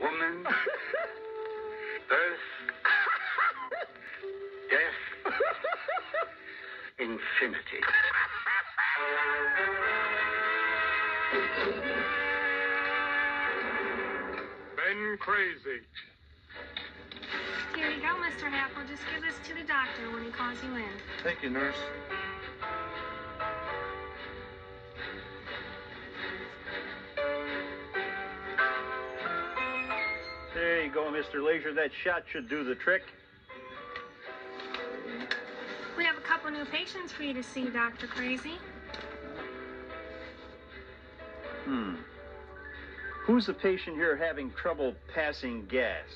woman, birth, death, infinity. Ben crazy. Here you go, Mr. Apple. Just give this to the doctor when he calls you in. Thank you, nurse. There you go, Mr. Leisure. That shot should do the trick. We have a couple new patients for you to see, Dr. Crazy. Hmm. Who's the patient here having trouble passing gas?